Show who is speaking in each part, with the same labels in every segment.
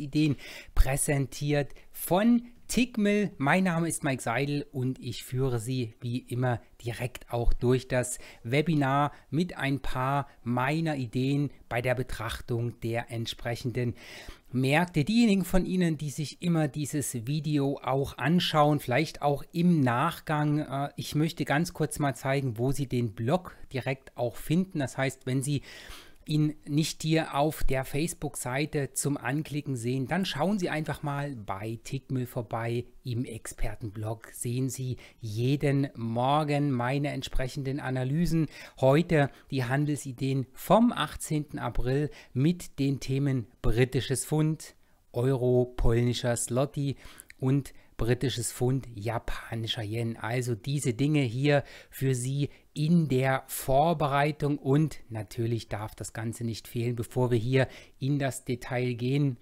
Speaker 1: Handelsideen präsentiert von Tickmill. Mein Name ist Mike Seidel und ich führe Sie wie immer direkt auch durch das Webinar mit ein paar meiner Ideen bei der Betrachtung der entsprechenden Märkte. Diejenigen von Ihnen, die sich immer dieses Video auch anschauen, vielleicht auch im Nachgang, äh, ich möchte ganz kurz mal zeigen, wo Sie den Blog direkt auch finden. Das heißt, wenn Sie ihn nicht hier auf der Facebook-Seite zum Anklicken sehen, dann schauen Sie einfach mal bei Tickmill vorbei im Expertenblog. Sehen Sie jeden Morgen meine entsprechenden Analysen. Heute die Handelsideen vom 18. April mit den Themen britisches Pfund, Euro, polnischer Slotty und britisches Pfund, japanischer Yen. Also diese Dinge hier für Sie in der Vorbereitung und natürlich darf das Ganze nicht fehlen, bevor wir hier in das Detail gehen.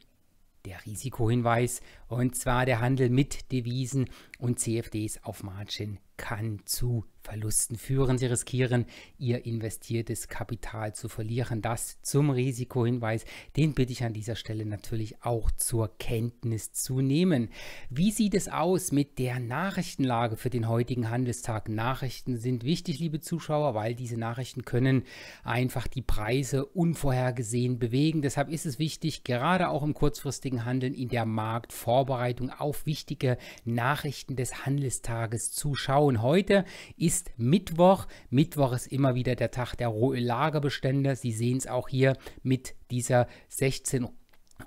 Speaker 1: Der Risikohinweis und zwar der Handel mit Devisen und CFDs auf Margin kann zu Verlusten führen. Sie riskieren, ihr investiertes Kapital zu verlieren. Das zum Risikohinweis. Den bitte ich an dieser Stelle natürlich auch zur Kenntnis zu nehmen. Wie sieht es aus mit der Nachrichtenlage für den heutigen Handelstag? Nachrichten sind wichtig, liebe Zuschauer, weil diese Nachrichten können einfach die Preise unvorhergesehen bewegen. Deshalb ist es wichtig, gerade auch im kurzfristigen Handeln in der Marktvorbereitung auf wichtige Nachrichten des Handelstages zu schauen. Heute ist Mittwoch. Mittwoch ist immer wieder der Tag der Rohöllagerbestände. Sie sehen es auch hier mit dieser 16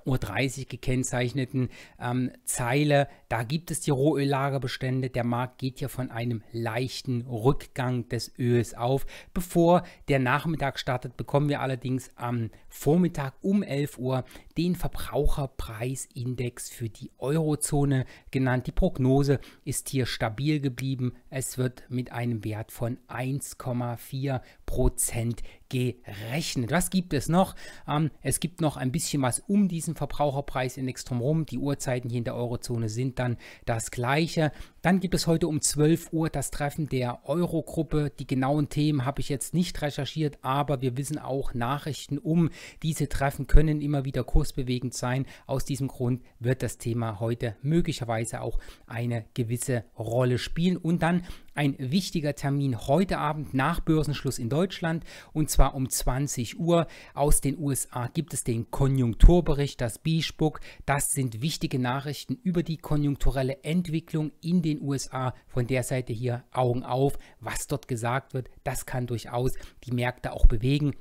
Speaker 1: Uhr 30 gekennzeichneten ähm, Zeile. Da gibt es die Rohöllagerbestände. Der Markt geht hier von einem leichten Rückgang des Öls auf. Bevor der Nachmittag startet, bekommen wir allerdings am Vormittag um 11 Uhr den Verbraucherpreisindex für die Eurozone genannt. Die Prognose ist hier stabil geblieben. Es wird mit einem Wert von 1,4 Prozent gerechnet. Was gibt es noch? Ähm, es gibt noch ein bisschen was um diesen Verbraucherpreisindex drumherum. Die Uhrzeiten hier in der Eurozone sind dann das gleiche. Dann gibt es heute um 12 Uhr das Treffen der Eurogruppe. Die genauen Themen habe ich jetzt nicht recherchiert, aber wir wissen auch, Nachrichten um diese Treffen können immer wieder kursbewegend sein. Aus diesem Grund wird das Thema heute möglicherweise auch eine gewisse Rolle spielen. Und dann ein wichtiger Termin heute Abend nach Börsenschluss in Deutschland und zwar um 20 Uhr. Aus den USA gibt es den Konjunkturbericht, das B-Spuck. Das sind wichtige Nachrichten über die konjunkturelle Entwicklung in den USA. Von der Seite hier Augen auf, was dort gesagt wird. Das kann durchaus die Märkte auch bewegen.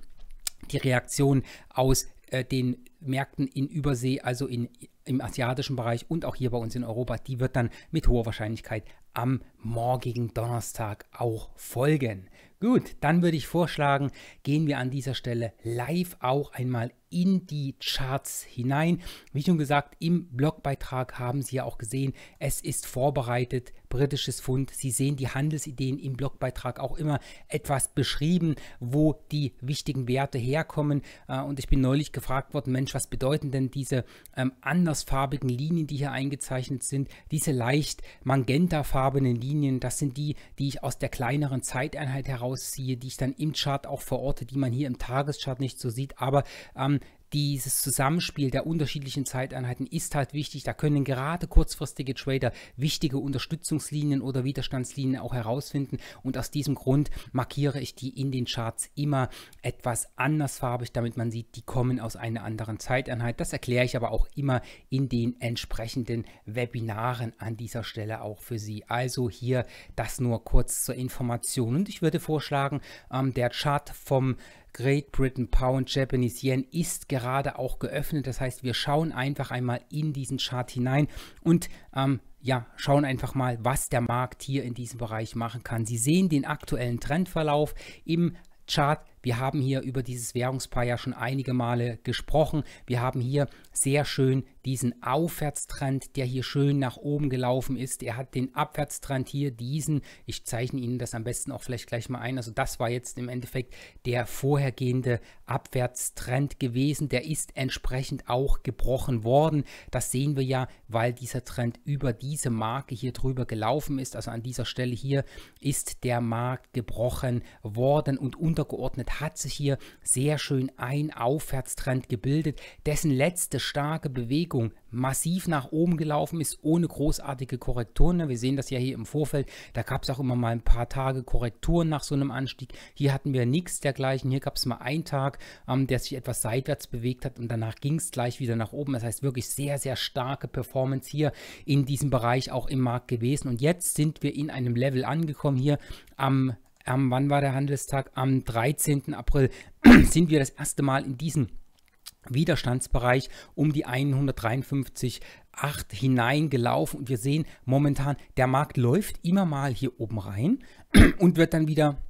Speaker 1: Die Reaktion aus äh, den Märkten in Übersee, also in, im asiatischen Bereich und auch hier bei uns in Europa, die wird dann mit hoher Wahrscheinlichkeit am morgigen Donnerstag auch folgen. Gut, dann würde ich vorschlagen, gehen wir an dieser Stelle live auch einmal in die Charts hinein. Wie schon gesagt, im Blogbeitrag haben Sie ja auch gesehen, es ist vorbereitet, britisches Pfund. Sie sehen die Handelsideen im Blogbeitrag auch immer etwas beschrieben, wo die wichtigen Werte herkommen. Äh, und ich bin neulich gefragt worden, Mensch, was bedeuten denn diese ähm, andersfarbigen Linien, die hier eingezeichnet sind? Diese leicht magentafarbenen Linien, das sind die, die ich aus der kleineren Zeiteinheit herausziehe, die ich dann im Chart auch verorte, die man hier im Tageschart nicht so sieht. Aber ähm, dieses Zusammenspiel der unterschiedlichen Zeiteinheiten ist halt wichtig. Da können gerade kurzfristige Trader wichtige Unterstützungslinien oder Widerstandslinien auch herausfinden. Und aus diesem Grund markiere ich die in den Charts immer etwas andersfarbig, damit man sieht, die kommen aus einer anderen Zeiteinheit. Das erkläre ich aber auch immer in den entsprechenden Webinaren an dieser Stelle auch für Sie. Also hier das nur kurz zur Information. Und ich würde vorschlagen, ähm, der Chart vom Great Britain Pound Japanese Yen ist gerade auch geöffnet. Das heißt, wir schauen einfach einmal in diesen Chart hinein und ähm, ja, schauen einfach mal, was der Markt hier in diesem Bereich machen kann. Sie sehen den aktuellen Trendverlauf im Chart. Wir haben hier über dieses Währungspaar ja schon einige Male gesprochen. Wir haben hier sehr schön diesen Aufwärtstrend, der hier schön nach oben gelaufen ist. Er hat den Abwärtstrend hier, diesen, ich zeichne Ihnen das am besten auch vielleicht gleich mal ein. Also das war jetzt im Endeffekt der vorhergehende Abwärtstrend gewesen. Der ist entsprechend auch gebrochen worden. Das sehen wir ja, weil dieser Trend über diese Marke hier drüber gelaufen ist. Also an dieser Stelle hier ist der Markt gebrochen worden und untergeordnet hat sich hier sehr schön ein Aufwärtstrend gebildet, dessen letzte starke Bewegung Bewegung massiv nach oben gelaufen ist, ohne großartige Korrekturen. Ne? Wir sehen das ja hier im Vorfeld. Da gab es auch immer mal ein paar Tage Korrekturen nach so einem Anstieg. Hier hatten wir nichts dergleichen. Hier gab es mal einen Tag, ähm, der sich etwas seitwärts bewegt hat und danach ging es gleich wieder nach oben. Das heißt wirklich sehr, sehr starke Performance hier in diesem Bereich auch im Markt gewesen. Und jetzt sind wir in einem Level angekommen hier am, am wann war der Handelstag? Am 13. April sind wir das erste Mal in diesem Widerstandsbereich um die 153,8 hineingelaufen. Und wir sehen momentan, der Markt läuft immer mal hier oben rein und wird dann wieder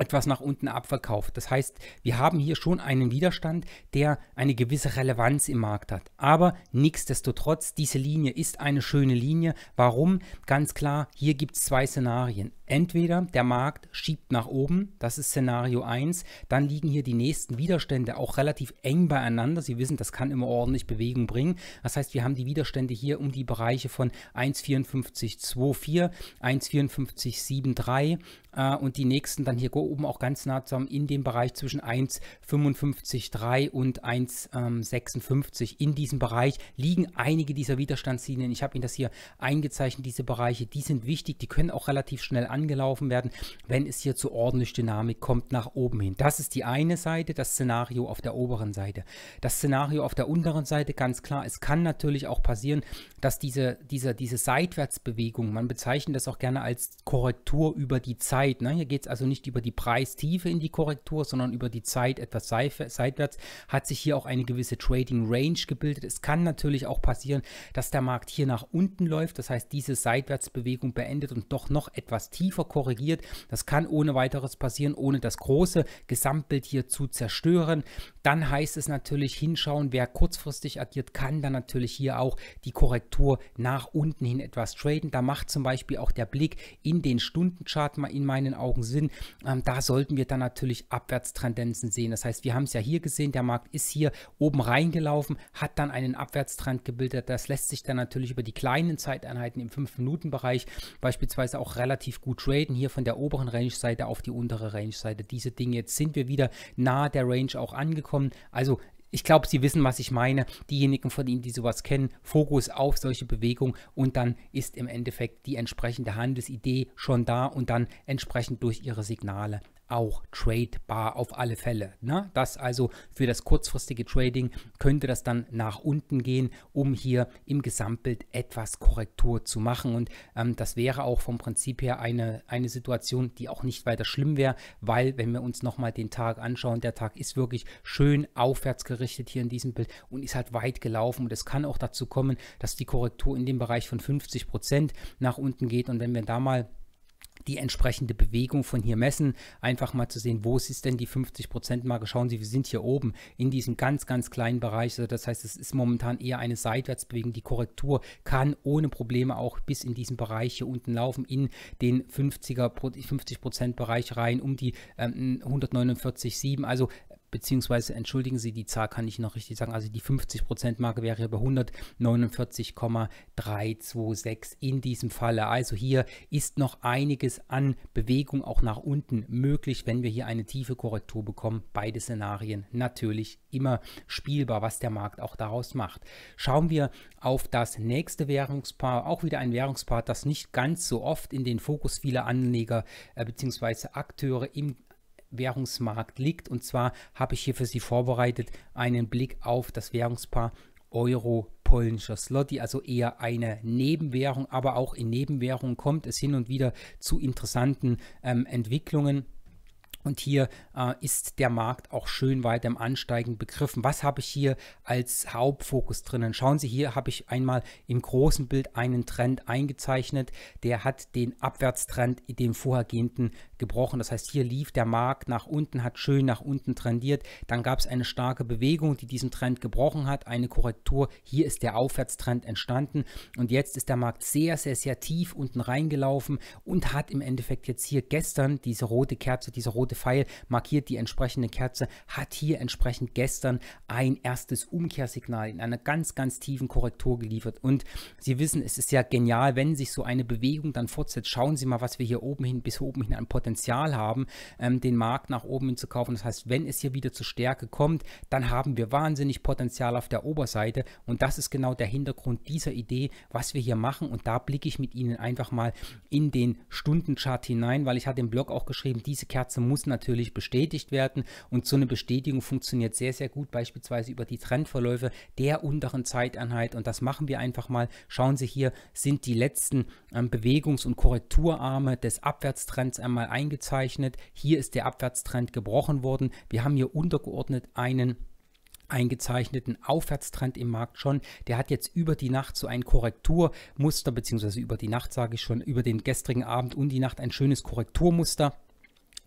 Speaker 1: etwas nach unten abverkauft. Das heißt, wir haben hier schon einen Widerstand, der eine gewisse Relevanz im Markt hat. Aber nichtsdestotrotz, diese Linie ist eine schöne Linie. Warum? Ganz klar, hier gibt es zwei Szenarien. Entweder der Markt schiebt nach oben, das ist Szenario 1, dann liegen hier die nächsten Widerstände auch relativ eng beieinander. Sie wissen, das kann immer ordentlich Bewegung bringen. Das heißt, wir haben die Widerstände hier um die Bereiche von 1,5424, 1,5473 äh, und die nächsten dann hier oben auch ganz nah zusammen in dem Bereich zwischen 1,55,3 und 1,56. In diesem Bereich liegen einige dieser Widerstandslinien. Ich habe Ihnen das hier eingezeichnet, diese Bereiche, die sind wichtig, die können auch relativ schnell angelaufen werden, wenn es hier zu ordentlich Dynamik kommt nach oben hin. Das ist die eine Seite, das Szenario auf der oberen Seite. Das Szenario auf der unteren Seite, ganz klar, es kann natürlich auch passieren, dass diese, diese, diese Seitwärtsbewegung, man bezeichnet das auch gerne als Korrektur über die Zeit. Ne? Hier geht es also nicht über die Preistiefe in die Korrektur, sondern über die Zeit etwas seitwärts, hat sich hier auch eine gewisse Trading Range gebildet. Es kann natürlich auch passieren, dass der Markt hier nach unten läuft, das heißt diese Seitwärtsbewegung beendet und doch noch etwas tiefer korrigiert. Das kann ohne weiteres passieren, ohne das große Gesamtbild hier zu zerstören. Dann heißt es natürlich hinschauen, wer kurzfristig agiert, kann dann natürlich hier auch die Korrektur nach unten hin etwas traden. Da macht zum Beispiel auch der Blick in den Stundenchart mal in meinen Augen Sinn. Ähm, da sollten wir dann natürlich Abwärtstendenzen sehen. Das heißt, wir haben es ja hier gesehen, der Markt ist hier oben reingelaufen, hat dann einen Abwärtstrend gebildet. Das lässt sich dann natürlich über die kleinen Zeiteinheiten im 5-Minuten-Bereich beispielsweise auch relativ gut traden, hier von der oberen Range-Seite auf die untere Range-Seite. Diese Dinge, jetzt sind wir wieder nahe der Range auch angekommen. Also ich glaube, Sie wissen, was ich meine. Diejenigen von Ihnen, die sowas kennen, Fokus auf solche Bewegungen und dann ist im Endeffekt die entsprechende Handelsidee schon da und dann entsprechend durch Ihre Signale auch tradebar auf alle Fälle. Ne? Das also für das kurzfristige Trading könnte das dann nach unten gehen, um hier im Gesamtbild etwas Korrektur zu machen. Und ähm, das wäre auch vom Prinzip her eine, eine Situation, die auch nicht weiter schlimm wäre, weil wenn wir uns nochmal den Tag anschauen, der Tag ist wirklich schön aufwärts gerichtet hier in diesem Bild und ist halt weit gelaufen. Und es kann auch dazu kommen, dass die Korrektur in dem Bereich von 50 Prozent nach unten geht. Und wenn wir da mal die entsprechende Bewegung von hier messen, einfach mal zu sehen, wo ist denn die 50%-Marke. Schauen Sie, wir sind hier oben in diesem ganz, ganz kleinen Bereich. Also das heißt, es ist momentan eher eine Seitwärtsbewegung. Die Korrektur kann ohne Probleme auch bis in diesen Bereich hier unten laufen, in den 50er, 50%-Bereich rein, um die ähm, 149,7. Also beziehungsweise entschuldigen Sie, die Zahl kann ich noch richtig sagen, also die 50%-Marke wäre hier bei 149,326 in diesem Falle. Also hier ist noch einiges an Bewegung auch nach unten möglich, wenn wir hier eine tiefe Korrektur bekommen. Beide Szenarien natürlich immer spielbar, was der Markt auch daraus macht. Schauen wir auf das nächste Währungspaar, auch wieder ein Währungspaar, das nicht ganz so oft in den Fokus vieler Anleger äh, bzw. Akteure im Währungsmarkt liegt. Und zwar habe ich hier für Sie vorbereitet einen Blick auf das Währungspaar Euro polnischer Slotty, also eher eine Nebenwährung, aber auch in Nebenwährungen kommt es hin und wieder zu interessanten ähm, Entwicklungen. Und hier äh, ist der Markt auch schön weiter im Ansteigen begriffen. Was habe ich hier als Hauptfokus drinnen? Schauen Sie, hier habe ich einmal im großen Bild einen Trend eingezeichnet. Der hat den Abwärtstrend dem vorhergehenden gebrochen. Das heißt, hier lief der Markt nach unten, hat schön nach unten trendiert. Dann gab es eine starke Bewegung, die diesen Trend gebrochen hat, eine Korrektur. Hier ist der Aufwärtstrend entstanden. Und jetzt ist der Markt sehr, sehr, sehr tief unten reingelaufen und hat im Endeffekt jetzt hier gestern diese rote Kerze, diese rote Pfeil markiert die entsprechende Kerze, hat hier entsprechend gestern ein erstes Umkehrsignal in einer ganz, ganz tiefen Korrektur geliefert. Und Sie wissen, es ist ja genial, wenn sich so eine Bewegung dann fortsetzt. Schauen Sie mal, was wir hier oben hin bis oben hin an Potenzial haben, ähm, den Markt nach oben hin zu kaufen. Das heißt, wenn es hier wieder zur Stärke kommt, dann haben wir wahnsinnig Potenzial auf der Oberseite. Und das ist genau der Hintergrund dieser Idee, was wir hier machen. Und da blicke ich mit Ihnen einfach mal in den Stundenchart hinein, weil ich hatte im Blog auch geschrieben, diese Kerze muss natürlich bestätigt werden. Und so eine Bestätigung funktioniert sehr, sehr gut, beispielsweise über die Trendverläufe der unteren Zeiteinheit. Und das machen wir einfach mal. Schauen Sie hier, sind die letzten ähm, Bewegungs- und Korrekturarme des Abwärtstrends einmal eingezeichnet. Hier ist der Abwärtstrend gebrochen worden. Wir haben hier untergeordnet einen eingezeichneten Aufwärtstrend im Markt schon. Der hat jetzt über die Nacht so ein Korrekturmuster, beziehungsweise über die Nacht sage ich schon, über den gestrigen Abend und die Nacht ein schönes Korrekturmuster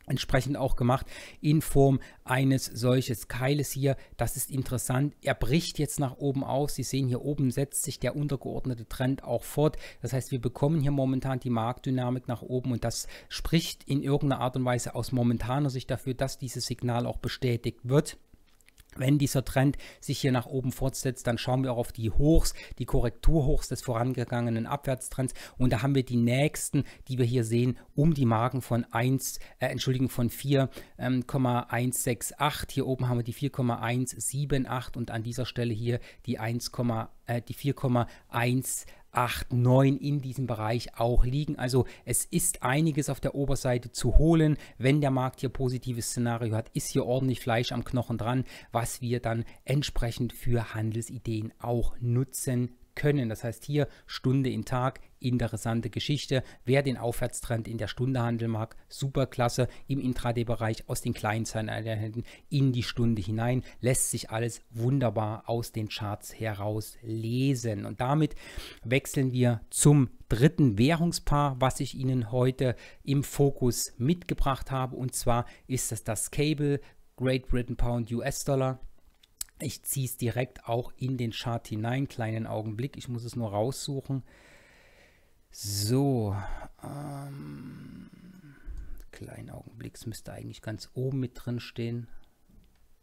Speaker 1: entsprechend auch gemacht in Form eines solches Keiles hier. Das ist interessant. Er bricht jetzt nach oben aus. Sie sehen hier oben setzt sich der untergeordnete Trend auch fort. Das heißt, wir bekommen hier momentan die Marktdynamik nach oben und das spricht in irgendeiner Art und Weise aus momentaner Sicht dafür, dass dieses Signal auch bestätigt wird. Wenn dieser Trend sich hier nach oben fortsetzt, dann schauen wir auch auf die Hochs, die Korrekturhochs des vorangegangenen Abwärtstrends und da haben wir die nächsten, die wir hier sehen, um die Marken von 1, äh, Entschuldigung, von 4,168. Ähm, hier oben haben wir die 4,178 und an dieser Stelle hier die 1, äh, die 4,1 8, 9 in diesem Bereich auch liegen. Also es ist einiges auf der Oberseite zu holen. Wenn der Markt hier positives Szenario hat, ist hier ordentlich Fleisch am Knochen dran, was wir dann entsprechend für Handelsideen auch nutzen können. Das heißt hier Stunde in Tag, interessante Geschichte. Wer den Aufwärtstrend in der Stunde handeln mag, super klasse. Im Intraday-Bereich aus den kleinen Kleinzahleneinheiten in die Stunde hinein lässt sich alles wunderbar aus den Charts heraus lesen. Und damit wechseln wir zum dritten Währungspaar, was ich Ihnen heute im Fokus mitgebracht habe. Und zwar ist es das Cable Great Britain Pound US Dollar. Ich ziehe es direkt auch in den Chart hinein. Kleinen Augenblick, ich muss es nur raussuchen. So, ähm, kleinen Augenblick, es müsste eigentlich ganz oben mit drin stehen.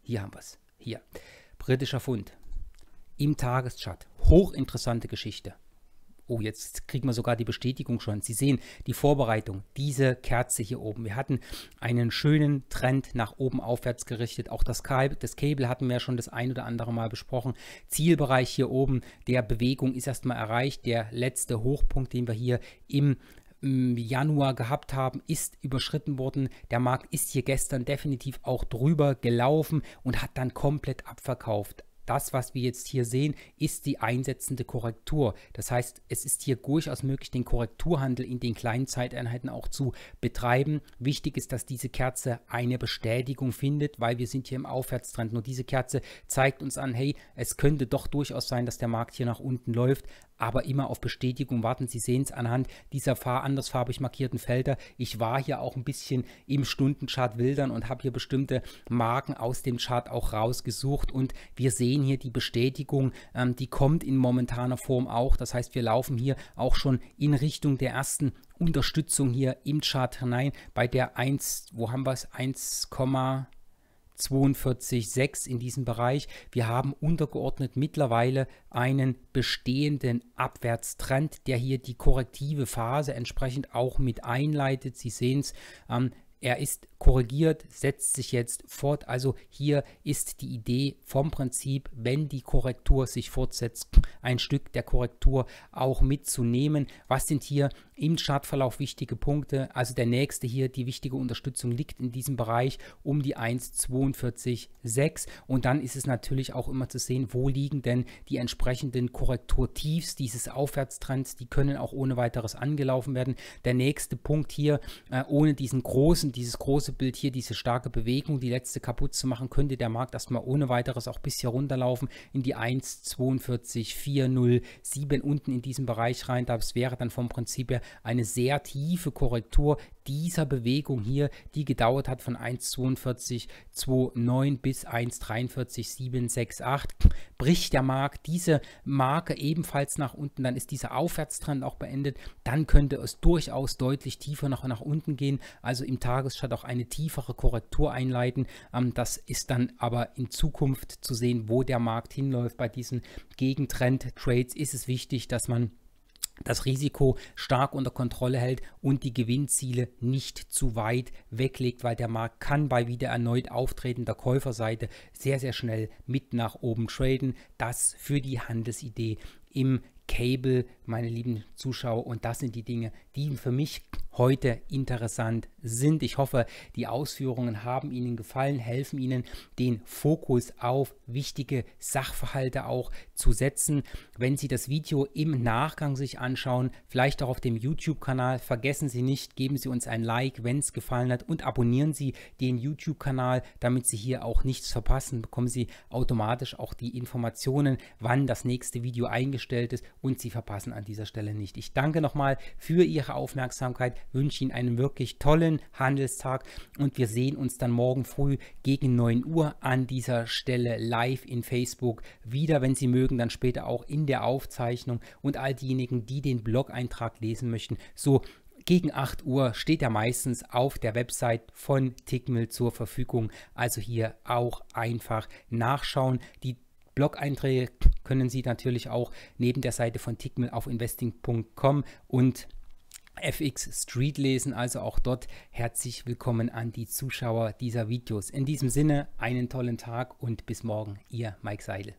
Speaker 1: Hier haben wir es. Hier. Britischer Fund. Im Tageschart. Hochinteressante Geschichte. Oh, jetzt kriegen wir sogar die Bestätigung schon. Sie sehen die Vorbereitung, diese Kerze hier oben. Wir hatten einen schönen Trend nach oben aufwärts gerichtet. Auch das, Cable, das Cable hatten wir ja schon das ein oder andere Mal besprochen. Zielbereich hier oben der Bewegung ist erstmal erreicht. Der letzte Hochpunkt, den wir hier im Januar gehabt haben, ist überschritten worden. Der Markt ist hier gestern definitiv auch drüber gelaufen und hat dann komplett abverkauft das, was wir jetzt hier sehen, ist die einsetzende Korrektur. Das heißt, es ist hier durchaus möglich, den Korrekturhandel in den kleinen Zeiteinheiten auch zu betreiben. Wichtig ist, dass diese Kerze eine Bestätigung findet, weil wir sind hier im Aufwärtstrend. Nur diese Kerze zeigt uns an, hey, es könnte doch durchaus sein, dass der Markt hier nach unten läuft aber immer auf Bestätigung warten. Sie sehen es anhand dieser andersfarbig markierten Felder. Ich war hier auch ein bisschen im Stundenchart wildern und habe hier bestimmte Marken aus dem Chart auch rausgesucht und wir sehen hier die Bestätigung, ähm, die kommt in momentaner Form auch. Das heißt, wir laufen hier auch schon in Richtung der ersten Unterstützung hier im Chart hinein bei der 1, wo haben wir es, 1, 42,6 in diesem Bereich. Wir haben untergeordnet mittlerweile einen bestehenden Abwärtstrend, der hier die korrektive Phase entsprechend auch mit einleitet. Sie sehen es, ähm, er ist korrigiert, setzt sich jetzt fort. Also hier ist die Idee vom Prinzip, wenn die Korrektur sich fortsetzt, ein Stück der Korrektur auch mitzunehmen. Was sind hier im Chartverlauf wichtige Punkte? Also der nächste hier, die wichtige Unterstützung liegt in diesem Bereich um die 1,42,6 und dann ist es natürlich auch immer zu sehen, wo liegen denn die entsprechenden Korrekturtiefs dieses Aufwärtstrends, die können auch ohne weiteres angelaufen werden. Der nächste Punkt hier, äh, ohne diesen großen, dieses große Bild hier, diese starke Bewegung, die letzte kaputt zu machen, könnte der Markt erstmal ohne weiteres auch bis hier runterlaufen in die 1,42,407 unten in diesem Bereich rein. Das wäre dann vom Prinzip her eine sehr tiefe Korrektur dieser Bewegung hier, die gedauert hat von 1,4229 bis 1,43768, bricht der Markt diese Marke ebenfalls nach unten, dann ist dieser Aufwärtstrend auch beendet, dann könnte es durchaus deutlich tiefer noch nach unten gehen, also im Tagesschart auch eine tiefere Korrektur einleiten. Ähm, das ist dann aber in Zukunft zu sehen, wo der Markt hinläuft. Bei diesen Gegentrend-Trades ist es wichtig, dass man das Risiko stark unter Kontrolle hält und die Gewinnziele nicht zu weit weglegt, weil der Markt kann bei wieder erneut auftretender Käuferseite sehr, sehr schnell mit nach oben traden. Das für die Handelsidee im Cable, meine lieben Zuschauer. Und das sind die Dinge, die für mich heute interessant sind. Ich hoffe, die Ausführungen haben Ihnen gefallen, helfen Ihnen, den Fokus auf wichtige Sachverhalte auch zu setzen. Wenn Sie das Video im Nachgang sich anschauen, vielleicht auch auf dem YouTube-Kanal, vergessen Sie nicht, geben Sie uns ein Like, wenn es gefallen hat und abonnieren Sie den YouTube-Kanal, damit Sie hier auch nichts verpassen. Bekommen Sie automatisch auch die Informationen, wann das nächste Video eingestellt ist und Sie verpassen an dieser Stelle nicht. Ich danke nochmal für Ihre Aufmerksamkeit wünsche Ihnen einen wirklich tollen Handelstag und wir sehen uns dann morgen früh gegen 9 Uhr an dieser Stelle live in Facebook wieder, wenn Sie mögen, dann später auch in der Aufzeichnung und all diejenigen, die den Blog-Eintrag lesen möchten, so gegen 8 Uhr steht er meistens auf der Website von Tickmill zur Verfügung. Also hier auch einfach nachschauen. Die Blog-Einträge können Sie natürlich auch neben der Seite von Tickmill auf investing.com und FX Street lesen. Also auch dort herzlich willkommen an die Zuschauer dieser Videos. In diesem Sinne einen tollen Tag und bis morgen, Ihr Mike Seidel.